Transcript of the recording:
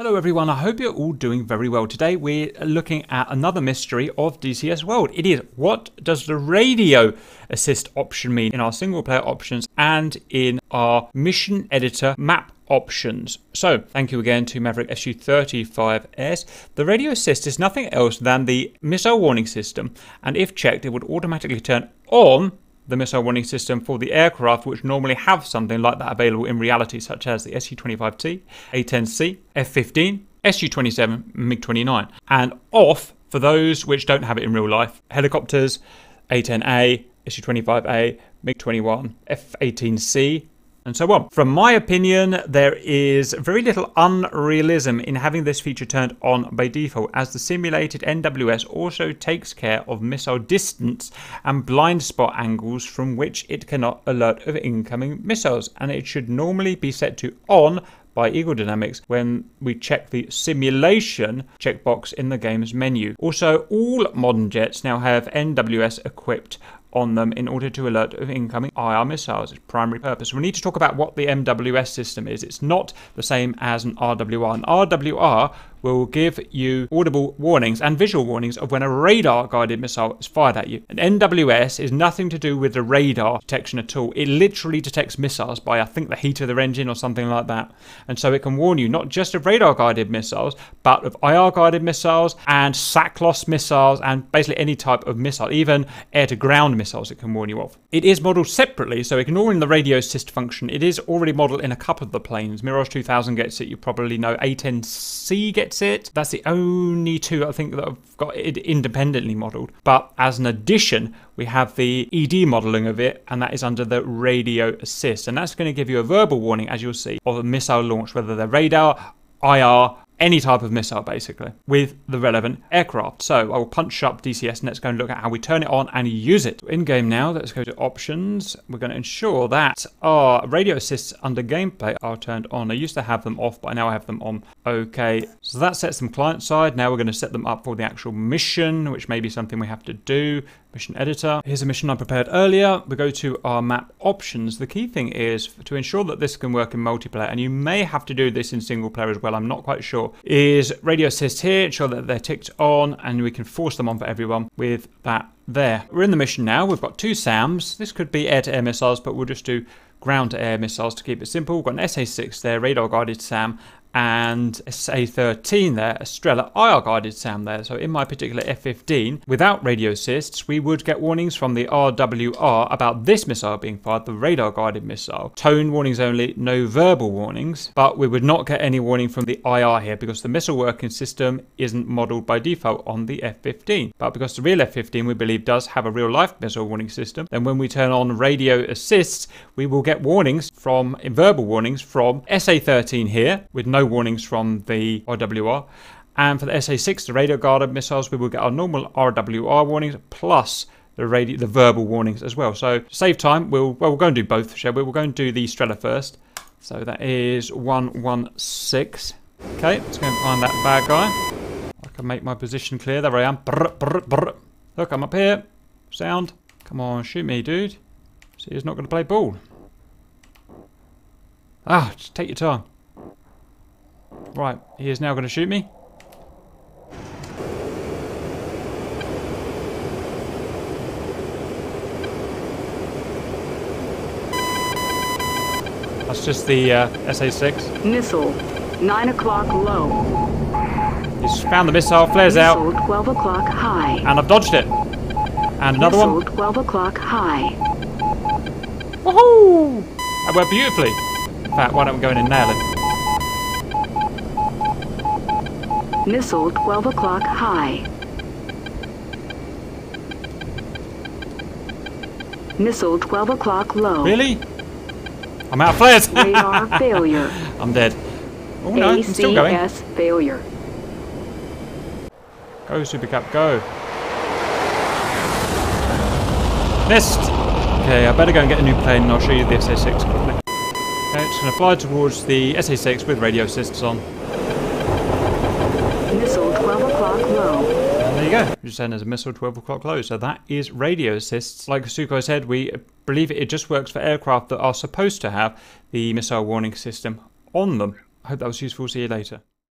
Hello everyone, I hope you're all doing very well. Today we're looking at another mystery of DCS World. It is, what does the radio assist option mean in our single player options and in our mission editor map options. So, thank you again to Maverick SU35S. The radio assist is nothing else than the missile warning system, and if checked, it would automatically turn on the missile warning system for the aircraft which normally have something like that available in reality, such as the Su-25T, A-10C, F-15, Su-27, MiG-29, and off for those which don't have it in real life, helicopters, A-10A, Su-25A, MiG-21, F-18C, and so on. From my opinion, there is very little unrealism in having this feature turned on by default, as the simulated MWS also takes care of missile distance and blind spot angles from which it cannot alert of incoming missiles, and it should normally be set to on by Eagle Dynamics when we check the simulation checkbox in the game's menu. Also, all modern jets now have MWS equipped on them in order to alert of incoming IR missiles. Its primary purpose. We need to talk about what the MWS system is. It's not the same as an RWR. An RWR will give you audible warnings and visual warnings of when a radar guided missile is fired at you. An MWS is nothing to do with the radar detection at all. It literally detects missiles by, I think, the heat of their engine or something like that. And so it can warn you not just of radar guided missiles, but of IR guided missiles and SACLOS missiles and basically any type of missile, even air to ground missiles it can warn you of. It is modeled separately, so ignoring the radio assist function, it is already modeled in a couple of the planes. Mirage 2000 gets it, you probably know. A10C gets gets it. That's the only two I think that I've got it independently modeled. But as an addition, we have the ED modeling of it, and that is under the radio assist. And that's going to give you a verbal warning, as you'll see, of a missile launch, whether they're radar, IR, any type of missile basically with the relevant aircraft. So I will punch up DCS and let's go and look at how we turn it on and use it. In game now, let's go to options. We're going to ensure that our radio assists under gameplay are turned on. I used to have them off, but now I have them on. Okay, so that sets them client side. Now we're going to set them up for the actual mission, which may be something we have to do. Mission editor. Here's a mission I prepared earlier. We go to our map options. The key thing is to ensure that this can work in multiplayer, and you may have to do this in single player as well. I'm not quite sure. Is radio assist here, ensure that they're ticked on, and we can force them on for everyone with that there. We're in the mission now. We've got two SAMs. This could be air-to-air -air missiles, but we'll just do ground-to-air missiles to keep it simple. We've got an SA-6 there, radar-guided SAM, and SA-13 there, Strela IR guided SAM there. So in my particular F-15, without radio assists, we would get warnings from the RWR about this missile being fired, the radar guided missile. Tone warnings only, no verbal warnings, but we would not get any warning from the IR here because the missile working system isn't modeled by default on the F-15. But because the real F-15 we believe does have a real life missile warning system, then when we turn on radio assists, we will get warnings from, verbal warnings from SA-13 here with no no warnings from the RWR. And for the SA-6, the radio guarded missiles, we will get our normal RWR warnings plus the radio, the verbal warnings as well. So save time, we'll well we'll go and do both, shall we? We'll go and do the Strela first. So that is 116. Okay, let's go and find that bad guy. I can make my position clear. There I am. Brr, brr, brr. Look, I'm up here. Sound. Come on, shoot me, dude. See, he's not going to play ball. Ah, just take your time. Right, he is now going to shoot me. That's just the uh, SA-6. Missile, 9 o'clock low. He's found the missile, flares missile, out. 12 o'clock high. And I've dodged it. And another missile, one. 12 o'clock high. Woohoo! That worked beautifully. In fact, why don't we go in and nail him? Missile 12 o'clock high. Missile 12 o'clock low. Really? I'm out of flares. Radar failure. I'm dead. Oh no, I'm still going. ACS failure. Go, Supercap, go. Missed! Okay, I better go and get a new plane and I'll show you the SA-6 quickly. Okay, just going to fly towards the SA-6 with radio assists on. Missile 12 o'clock low. And there you go. Just send as a missile 12 o'clock low. So that is radio assists. Like Suko said, we believe it just works for aircraft that are supposed to have the missile warning system on them. I hope that was useful. See you later.